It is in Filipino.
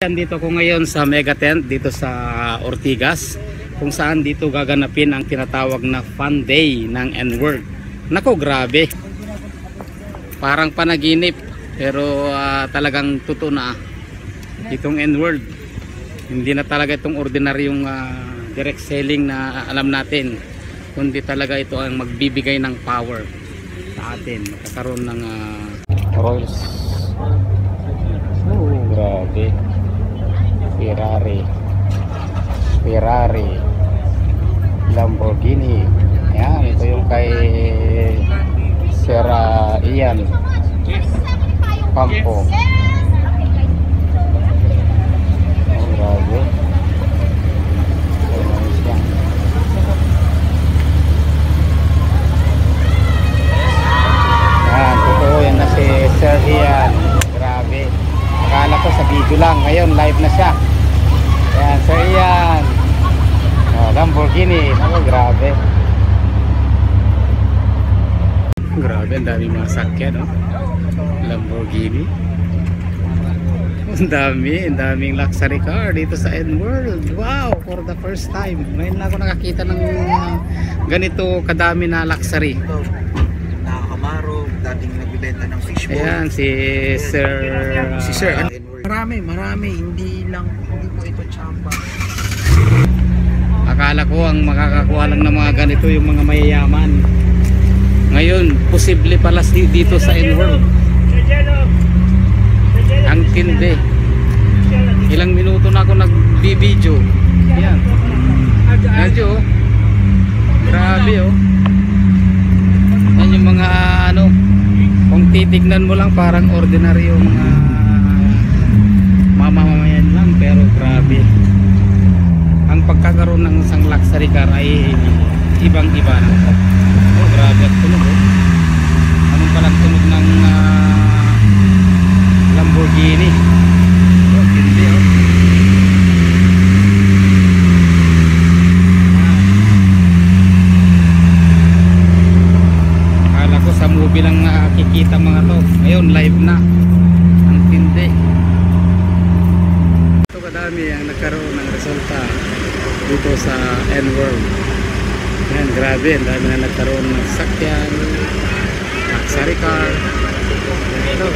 Dito ko ngayon sa Mega Tent dito sa Ortigas kung saan dito gaganapin ang tinatawag na Fun Day ng N-Word. Nako grabe. Parang panaginip pero ah, talagang totoo na itong N-Word. Hindi na talaga itong ordinaryong ah, direct selling na alam natin kundi talaga ito ang magbibigay ng power sa atin. Magkakaroon ng ah, Rolls. Oh, grabe. Ferrari. Ferrari. Lamborghini. Yan ito yung kay Sir uh, Ian. Pampo. Oh grabe Oh, nice yan. yan totoo yan na si Sir Ian grabe akala ko sa video lang ngayon live na siya yan, so yan. Oh, Lamborghini. Ako, grabe. Grabe, ang dami mga sakyan, no? Lamborghini. Ang dami, ang daming luxury car dito sa N-World. Wow, for the first time. Ngayon lang ako nakakita ng uh, ganito kadami na luxury. Ito, nakakamaro, dating nagbibenta ng fishbowl. Ayan, si Sir... Si Sir, ano? Marami, marami, hindi lang, hindi po ito chamba. Akala ko ang makakakuha lang ng mga ganito yung mga mayayaman. Ngayon, posible pala dito sa N-World. Ang tindi. Ilang minuto na ako nag-video. Yan. Oh. grabe oh. Yan yung mga ano, kung titignan mo lang parang ordinary yung mga mamamayan lang pero grabe ang pagkakaroon ng isang luxury car ay ibang iba na. Oh grabe at tunog oh. Anong palang tunog ng ah, Lamborghini? Oh hindi oh. Akala ko sa movie lang nakikita mga to. Ngayon live na. Ang tindi. Ito kadami ang nagkaroon ng resulta dito sa N-World. Yan, grabe. Ang dami na nagkaroon ng sakyan, luxury car. Ito,